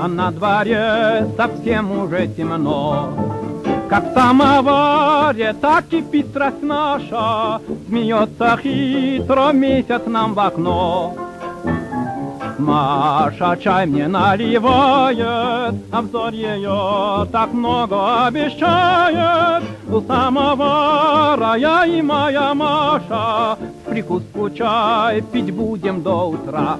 А на дворе совсем уже темно. Как в самоваре, так кипит страсть наша, Смеется хитро месяц нам в окно. Маша чай мне наливает, Обзор ее так много обещает. У самовара я и моя Маша В прикуску чай пить будем до утра.